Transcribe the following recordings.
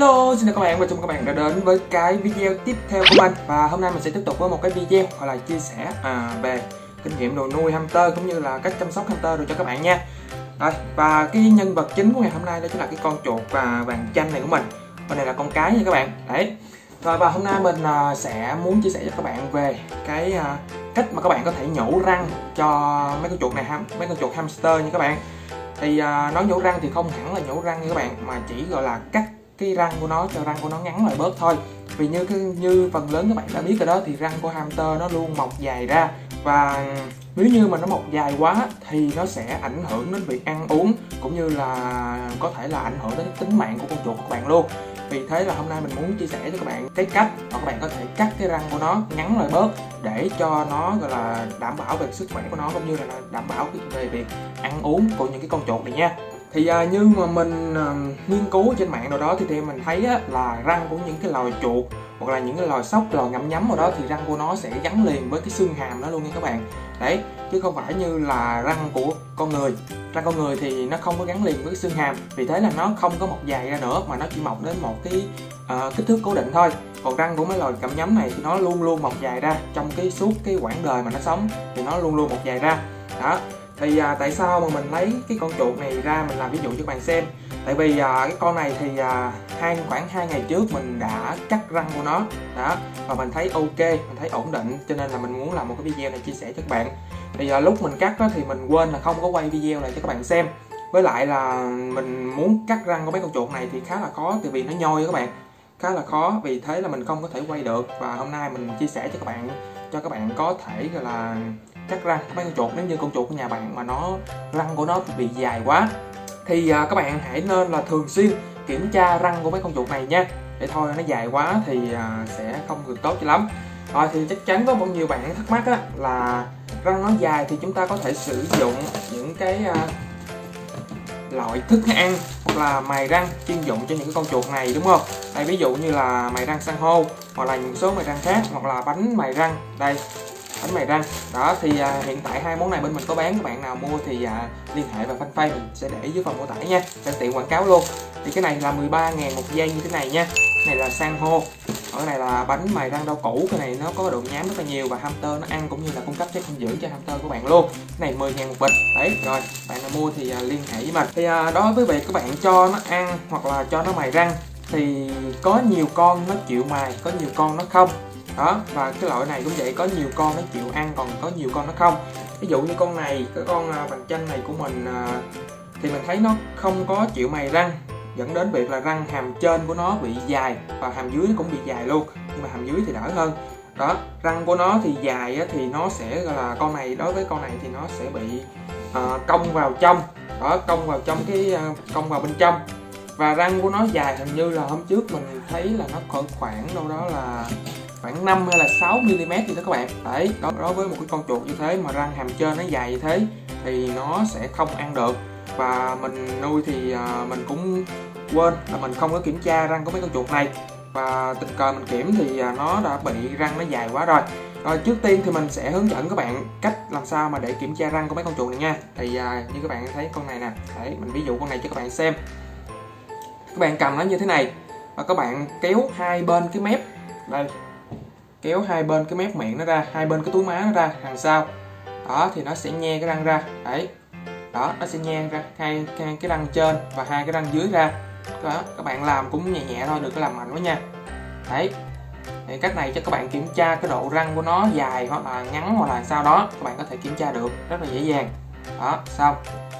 Hello, xin chào các bạn và chào mừng các bạn đã đến với cái video tiếp theo của mình. Và hôm nay mình sẽ tiếp tục với một cái video gọi là chia sẻ à, về kinh nghiệm đồ nuôi hamster cũng như là cách chăm sóc hamster rồi cho các bạn nha. Rồi, và cái nhân vật chính của ngày hôm nay đó chính là cái con chuột và vàng chanh này của mình. Con này là con cái nha các bạn. Đấy. Rồi và hôm nay mình à, sẽ muốn chia sẻ cho các bạn về cái à, cách mà các bạn có thể nhổ răng cho mấy con chuột này ham mấy con chuột hamster nha các bạn. Thì à, nói nhổ răng thì không hẳn là nhổ răng nha các bạn mà chỉ gọi là cắt cái răng của nó, cho răng của nó ngắn lại bớt thôi. Vì như cái, như phần lớn các bạn đã biết rồi đó, thì răng của hamster nó luôn mọc dài ra. Và nếu như mà nó mọc dài quá thì nó sẽ ảnh hưởng đến việc ăn uống, cũng như là có thể là ảnh hưởng đến tính mạng của con chuột của các bạn luôn. Vì thế là hôm nay mình muốn chia sẻ cho các bạn cái cách mà các bạn có thể cắt cái răng của nó ngắn lại bớt để cho nó, gọi là, đảm bảo về sức khỏe của nó, cũng như là đảm bảo về việc ăn uống của những cái con chuột này nha thì à, như mà mình à, nghiên cứu trên mạng nào đó thì thì mình thấy á, là răng của những cái loài chuột hoặc là những cái loài sóc loài ngậm nhấm nào đó thì răng của nó sẽ gắn liền với cái xương hàm nó luôn nha các bạn. Đấy chứ không phải như là răng của con người. Răng con người thì nó không có gắn liền với cái xương hàm vì thế là nó không có mọc dài ra nữa mà nó chỉ mọc đến một cái uh, kích thước cố định thôi. Còn răng của mấy loài cẩm nhấm này thì nó luôn luôn mọc dài ra trong cái suốt cái quãng đời mà nó sống thì nó luôn luôn mọc dài ra. Đó thì à, tại sao mà mình lấy cái con chuột này ra mình làm ví dụ cho các bạn xem? Tại vì à, cái con này thì à, hai khoảng hai ngày trước mình đã cắt răng của nó. Đó và mình thấy ok mình thấy ổn định cho nên là mình muốn làm một cái video này chia sẻ cho các bạn. Thì à, lúc mình cắt đó thì mình quên là không có quay video này cho các bạn xem. Với lại là mình muốn cắt răng của mấy con chuột này thì khá là khó tại vì nó nhoi các bạn. Khá là khó vì thế là mình không có thể quay được. Và hôm nay mình chia sẻ cho các bạn cho các bạn có thể gọi là cắt răng mấy con chuột nếu như con chuột của nhà bạn mà nó răng của nó bị dài quá thì à, các bạn hãy nên là thường xuyên kiểm tra răng của mấy con chuột này nha. Để thôi nó dài quá thì à, sẽ không được tốt cho lắm. Rồi thì chắc chắn có bao nhiêu bạn thắc mắc á, là răng nó dài thì chúng ta có thể sử dụng những cái à, loại thức ăn hoặc là mài răng chuyên dụng cho những cái con chuột này đúng không? Đây ví dụ như là mài răng san hô hoặc là những số mài răng khác hoặc là bánh mài răng. Đây bánh mày răng đó thì à, hiện tại hai món này bên mình có bán các bạn nào mua thì à, liên hệ vào fanpage mình sẽ để dưới phần mô tả nha. Sẽ tiện quảng cáo luôn. Thì cái này là 13 ngàn một giây như thế này nha. Cái này là sang hô. Ở này là bánh mày răng đau cũ cái này nó có độ nhám rất là nhiều và hamster nó ăn cũng như là cung cấp chất dinh dưỡng cho hamster của bạn luôn. Cái này 10 ngàn một bịch. Đấy rồi bạn nào mua thì à, liên hệ với mình. Thì à, đối với việc các bạn cho nó ăn hoặc là cho nó mài răng thì có nhiều con nó chịu mài có nhiều con nó không đó và cái loại này cũng vậy có nhiều con nó chịu ăn còn có nhiều con nó không. Ví dụ như con này cái con à, vàng chanh này của mình à, thì mình thấy nó không có chịu mày răng dẫn đến việc là răng hàm trên của nó bị dài và hàm dưới nó cũng bị dài luôn nhưng mà hàm dưới thì đỡ hơn. Đó răng của nó thì dài thì nó sẽ gọi là con này đối với con này thì nó sẽ bị uh, cong vào trong. Đó cong vào trong cái uh, cong vào bên trong. Và răng của nó dài hình như là hôm trước mình thấy là nó khoảng đâu đó là khoảng 5 hay là 6 mm gì đó các bạn. Đấy đó đối với một cái con chuột như thế mà răng hàm trên nó dài như thế thì nó sẽ không ăn được. Và mình nuôi thì à, mình cũng quên là mình không có kiểm tra răng của mấy con chuột này. Và tình cờ mình kiểm thì à, nó đã bị răng nó dài quá rồi. Rồi trước tiên thì mình sẽ hướng dẫn các bạn cách làm sao mà để kiểm tra răng của mấy con chuột này nha. Thì à, như các bạn thấy con này nè. Đấy mình ví dụ con này cho các bạn xem. Các bạn cầm nó như thế này. Và các bạn kéo hai bên cái mép. Đây kéo hai bên cái mép miệng nó ra hai bên cái túi má nó ra hàng sau đó thì nó sẽ nhe cái răng ra. Đấy. Đó nó sẽ nhe ra hai, hai cái răng trên và hai cái răng dưới ra. Đó các bạn làm cũng nhẹ nhẹ thôi đừng có làm mạnh quá nha. Đấy. Thì cách này cho các bạn kiểm tra cái độ răng của nó dài hoặc là ngắn hoặc là sao đó các bạn có thể kiểm tra được rất là dễ dàng. Đó xong.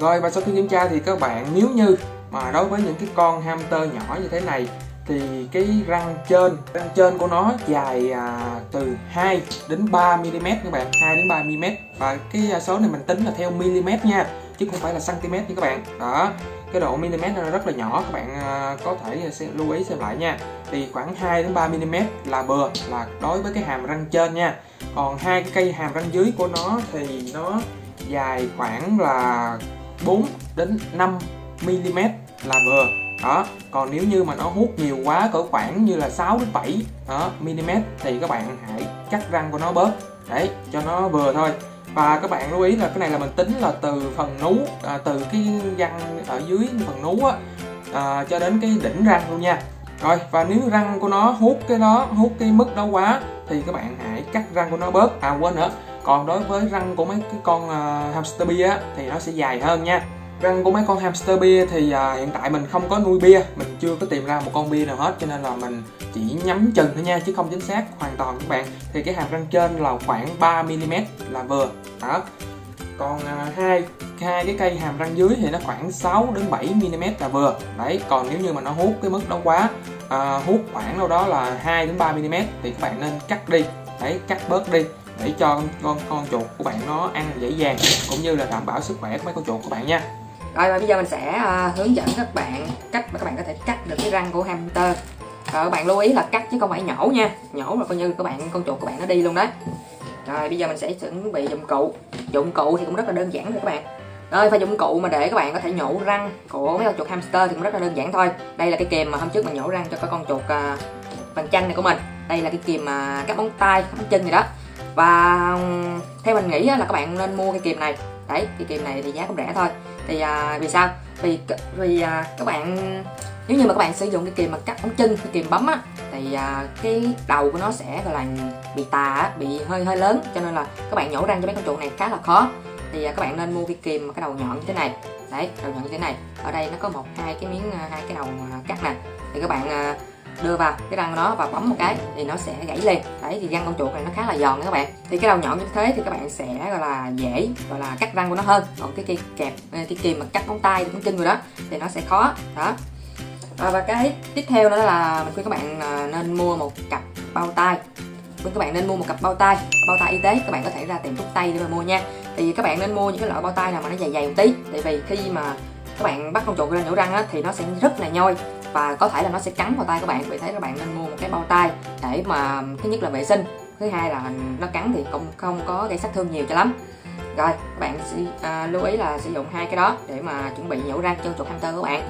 Rồi và sau khi kiểm tra thì các bạn nếu như mà đối với những cái con hamster nhỏ như thế này thì cái răng trên răng trên của nó dài à, từ 2 đến 3 mm các bạn 2 đến 3 mm và cái à, số này mình tính là theo mm nha chứ không phải là cm nha các bạn. Đó cái độ mm nó rất là nhỏ các bạn à, có thể xem, lưu ý xem lại nha. Thì khoảng 2 đến 3 mm là bừa là đối với cái hàm răng trên nha. Còn hai cái cây hàm răng dưới của nó thì nó dài khoảng là 4 đến 5 mm là vừa đó còn nếu như mà nó hút nhiều quá cỡ khoảng như là 6 đến 7 đó, mm thì các bạn hãy cắt răng của nó bớt. Đấy cho nó vừa thôi. Và các bạn lưu ý là cái này là mình tính là từ phần nú à, từ cái răng ở dưới phần nú á à, cho đến cái đỉnh răng luôn nha. Rồi và nếu răng của nó hút cái đó hút cái mức đó quá thì các bạn hãy cắt răng của nó bớt. À quên nữa. Còn đối với răng của mấy cái con uh, hamster bia á, thì nó sẽ dài hơn nha răng của mấy con hamster bia thì à, hiện tại mình không có nuôi bia mình chưa có tìm ra một con bia nào hết cho nên là mình chỉ nhắm chừng thôi nha chứ không chính xác hoàn toàn các bạn. Thì cái hàm răng trên là khoảng 3 mm là vừa đó. Còn à, hai hai cái cây hàm răng dưới thì nó khoảng 6 đến 7 mm là vừa đấy. Còn nếu như mà nó hút cái mức đó quá à, hút khoảng đâu đó là 2 đến 3 mm thì các bạn nên cắt đi đấy cắt bớt đi để cho con con chuột của bạn nó ăn dễ dàng cũng như là đảm bảo sức khỏe của mấy con chuột của bạn nha rồi và bây giờ mình sẽ uh, hướng dẫn các bạn cách mà các bạn có thể cắt được cái răng của hamster. Rồi các bạn lưu ý là cắt chứ không phải nhổ nha. Nhổ là coi như các bạn con chuột của bạn nó đi luôn đấy rồi bây giờ mình sẽ chuẩn bị dụng cụ. Dụng cụ thì cũng rất là đơn giản thôi các bạn. Rồi và dụng cụ mà để các bạn có thể nhổ răng của mấy con chuột hamster thì cũng rất là đơn giản thôi. Đây là cái kìm mà hôm trước mình nhổ răng cho cái con chuột uh, chanh này của mình. Đây là cái kìm uh, cắt móng tay cắt móng chân gì đó. Và theo mình nghĩ là các bạn nên mua cái kìm này đấy cái kìm này thì giá cũng rẻ thôi. Thì à, vì sao? Vì vì à, các bạn nếu như mà các bạn sử dụng cái kìm mà cắt ống chân cái kìm bấm á thì à, cái đầu của nó sẽ gọi là bị tà bị hơi hơi lớn. Cho nên là các bạn nhổ răng cho mấy con chuột này khá là khó. Thì à, các bạn nên mua cái kìm mà cái đầu nhọn như thế này. Đấy đầu nhọn như thế này. Ở đây nó có một hai cái miếng à, hai cái đầu cắt nè. Thì các bạn à, đưa vào cái răng nó và bấm một cái thì nó sẽ gãy lên. Đấy thì răng con chuột này nó khá là giòn các bạn. Thì cái đầu nhọn như thế thì các bạn sẽ gọi là dễ gọi là cắt răng của nó hơn. Còn cái cây kẹp ờ, cái kìm mà cắt móng tay móng chân rồi đó thì nó sẽ khó. Đó. À, và cái tiếp theo đó là mình khuyên các bạn ờ, nên mua một cặp bao tay. Khuyên các bạn nên mua một cặp bao tay bao tay y tế. Các bạn có thể ra tiệm thuốc tây để mà mua nha. Thì các bạn nên mua những cái loại bao tay nào mà nó dày dày một tí. Tại vì khi mà các bạn bắt con chuột ra nhổ răng á, thì nó sẽ rất là nhoi và có thể là nó sẽ cắn vào tay các bạn vì thế các bạn nên mua một cái bao tay để mà thứ nhất là vệ sinh thứ hai là nó cắn thì không không có gây sát thương nhiều cho lắm. Rồi các bạn à, lưu ý là sử dụng hai cái đó để mà chuẩn bị nhổ răng cho chuột hamster của bạn.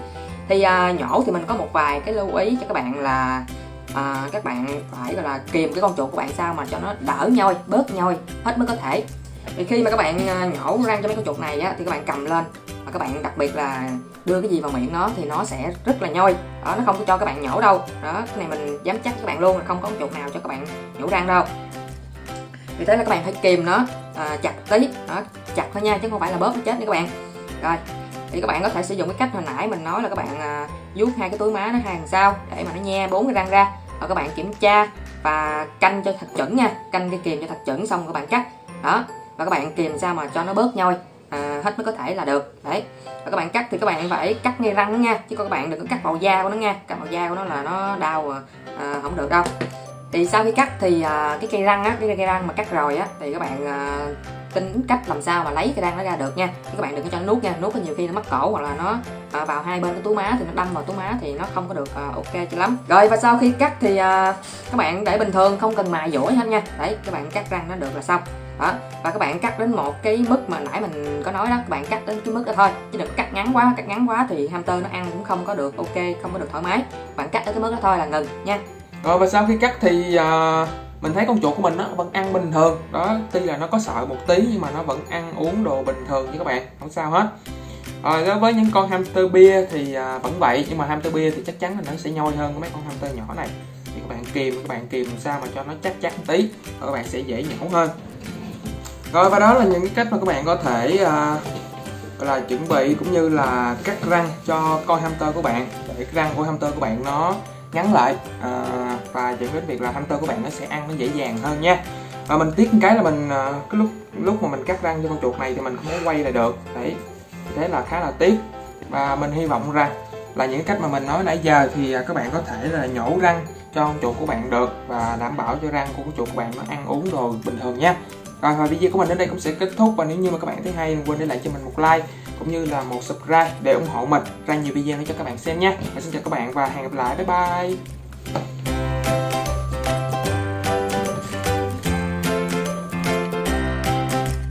Thì à, nhổ thì mình có một vài cái lưu ý cho các bạn là à, các bạn phải gọi là kìm cái con chuột của bạn sao mà cho nó đỡ nhoi bớt nhoi hết mới có thể. Thì khi mà các bạn à, nhổ răng cho mấy con chuột này á, thì các bạn cầm lên và các bạn đặc biệt là đưa cái gì vào miệng nó thì nó sẽ rất là nhoi đó nó không có cho các bạn nhổ đâu. Đó cái này mình dám chắc các bạn luôn là không có chuột nào cho các bạn nhổ răng đâu. Vì thế là các bạn phải kìm nó à, chặt tí. Đó chặt thôi nha chứ không phải là bóp nó chết nha các bạn. Rồi thì các bạn có thể sử dụng cái cách hồi nãy mình nói là các bạn à, vuốt hai cái túi má nó hàng sau để mà nó nhe bốn cái răng ra. Và các bạn kiểm tra và canh cho thật chuẩn nha canh cái kìm cho thật chuẩn xong các bạn cắt. Đó và các bạn kìm sao mà cho nó bớt nhoi à, hết mới có thể là được. Đấy. Và các bạn cắt thì các bạn phải cắt ngay răng đó nha chứ các bạn đừng có cắt vào da của nó nha. Cắt vào da của nó là nó đau à, à, không được đâu. Thì sau khi cắt thì à, cái cây răng á cái cây răng mà cắt rồi á thì các bạn à, tính cách làm sao mà lấy cái răng nó ra được nha. Chứ các bạn đừng có cho nó nuốt nha. Nuốt thì nhiều khi nó mắc cổ hoặc là nó à, vào hai bên cái túi má thì nó đâm vào túi má thì nó không có được à, ok cho lắm. Rồi và sau khi cắt thì à, các bạn để bình thường không cần mài dũa hết nha. Đấy các bạn cắt răng nó được là xong đó. Và các bạn cắt đến một cái mức mà nãy mình có nói đó các bạn cắt đến cái mức đó thôi. Chứ đừng cắt ngắn quá cắt ngắn quá thì hamster nó ăn cũng không có được ok không có được thoải mái. Bạn cắt đến cái mức đó thôi là ngừng nha. Rồi và sau khi cắt thì uh, mình thấy con chuột của mình nó vẫn ăn bình thường. Đó tuy là nó có sợ một tí nhưng mà nó vẫn ăn uống đồ bình thường như các bạn không sao hết. Rồi đối với những con hamster bia thì uh, vẫn vậy nhưng mà hamster bia thì chắc chắn là nó sẽ nhoi hơn mấy con hamster nhỏ này. Thì các bạn kìm các bạn kìm làm sao mà cho nó chắc chắn tí các bạn sẽ dễ nhổ hơn rồi và đó là những cách mà các bạn có thể uh, là chuẩn bị cũng như là cắt răng cho con hamster của bạn. Để răng của hamster của bạn nó ngắn lại à, và dẫn đến việc là hamster của bạn nó sẽ ăn nó dễ dàng hơn nha. Và mình tiếc cái là mình à, cái lúc lúc mà mình cắt răng cho con chuột này thì mình không có quay lại được. Đấy thế là khá là tiếc. Và mình hy vọng rằng là những cách mà mình nói nãy giờ thì à, các bạn có thể là nhổ răng cho con chuột của bạn được và đảm bảo cho răng của con chuột của bạn nó ăn uống đồ bình thường nha rồi và video của mình đến đây cũng sẽ kết thúc. Và nếu như mà các bạn thấy hay, đừng quên để lại cho mình một like cũng như là một subscribe để ủng hộ mình. Ra nhiều video nữa cho các bạn xem nha và xin chào các bạn và hẹn gặp lại. Bye bye.